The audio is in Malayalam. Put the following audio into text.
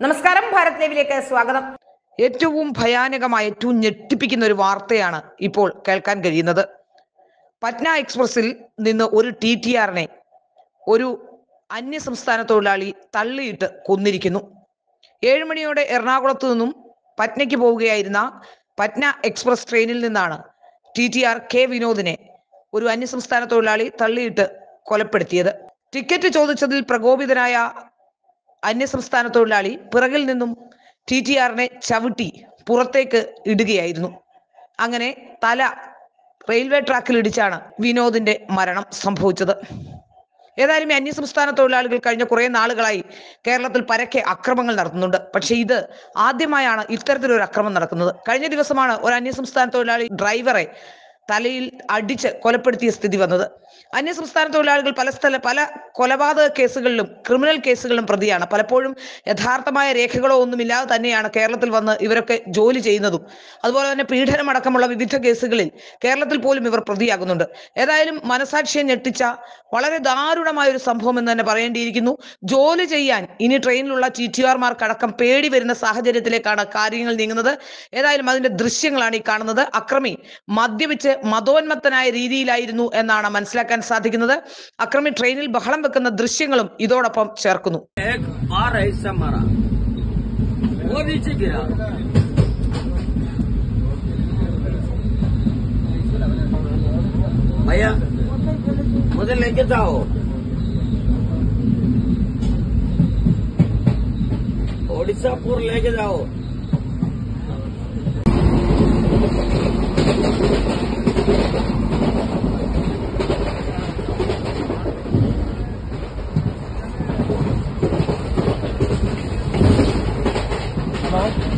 നമസ്കാരം ഭാരത് ലൈവിലേക്ക് സ്വാഗതം. ഏറ്റവും ഭയാനകമായ ഏറ്റവും ഞെട്ടിപ്പിക്കുന്ന ഒരു വാർത്തയാണ് ഇപ്പോൾ കേൾക്കാൻ കഴിയുന്നത്. പറ്റ്ന എക്സ്പ്രസിൽ നിന്ന് ഒരു ടി ടി ആറിനെ ഒരു അന്യ സംസ്ഥാന തൊഴിലാളി തള്ളിയിട്ട് കൊന്നിരിക്കുന്നു. ഏഴുമണിയോടെ എറണാകുളത്തു നിന്നും പറ്റ്നയ്ക്ക് പോവുകയായിരുന്ന പറ്റ്ന എക്സ്പ്രസ് ട്രെയിനിൽ നിന്നാണ് ടി ടി ആർ കെ വിനോദിനെ ഒരു അന്യസംസ്ഥാന തൊഴിലാളി തള്ളിയിട്ട് കൊലപ്പെടുത്തിയത്. ടിക്കറ്റ് ചോദിച്ചതിൽ പ്രകോപിതനായ അന്യസംസ്ഥാന തൊഴിലാളി പിറകിൽ നിന്നും ടി ടി ആറിനെ ചവിട്ടി പുറത്തേക്ക് ഇടുകയായിരുന്നു. അങ്ങനെ തല റെയിൽവേ ട്രാക്കിൽ ഇടിച്ചാണ് വിനോദിന്റെ മരണം സംഭവിച്ചത്. ഏതായാലും ഈ അന്യസംസ്ഥാന തൊഴിലാളികൾ കഴിഞ്ഞ കുറെ നാളുകളായി കേരളത്തിൽ പരക്കെ അക്രമങ്ങൾ നടത്തുന്നുണ്ട്. പക്ഷെ ഇത് ആദ്യമായാണ് ഇത്തരത്തിലൊരു അക്രമം നടക്കുന്നത്. കഴിഞ്ഞ ദിവസമാണ് ഒരു അന്യസംസ്ഥാന തൊഴിലാളി ഡ്രൈവറെ തലയിൽ അടിച്ച് കൊലപ്പെടുത്തിയ സ്ഥിതി വന്നത്. അന്യ സംസ്ഥാന തൊഴിലാളികൾ പല സ്ഥല പല കൊലപാതക കേസുകളിലും ക്രിമിനൽ കേസുകളിലും പ്രതിയാണ്. പലപ്പോഴും യഥാർത്ഥമായ രേഖകളോ ഒന്നുമില്ലാതെ തന്നെയാണ് കേരളത്തിൽ വന്ന് ഇവരൊക്കെ ജോലി ചെയ്യുന്നതും. അതുപോലെ തന്നെ പീഡനമടക്കമുള്ള വിവിധ കേസുകളിൽ കേരളത്തിൽ പോലും ഇവർ പ്രതിയാകുന്നുണ്ട്. ഏതായാലും മനസാക്ഷിയെ ഞെട്ടിച്ച വളരെ ദാരുണമായ ഒരു സംഭവം എന്ന് തന്നെ പറയേണ്ടിയിരിക്കുന്നു. ജോലി ചെയ്യാൻ ഇനി ട്രെയിനിലുള്ള ടി ടി ആർമാർക്കടക്കം പേടി വരുന്ന സാഹചര്യത്തിലേക്കാണ് കാര്യങ്ങൾ നീങ്ങുന്നത്. ഏതായാലും അതിന്റെ ദൃശ്യങ്ങളാണ് ഈ കാണുന്നത്. അക്രമി മദ്യപിച്ച് മതോന്മത്തനായ രീതിയിലായിരുന്നു എന്നാണ് മനസ്സിലാക്കാൻ സാധിക്കുന്നത് അക്രമി ട്രെയിനിൽ ബഹളം വെക്കുന്ന ദൃശ്യങ്ങളും ഇതോടൊപ്പം ചേർക്കുന്നു एक और हिस्सा मारा वो नीचे गिरा भैया मुझे लेके जाओ ओडिशापुर लेके जाओ Markt.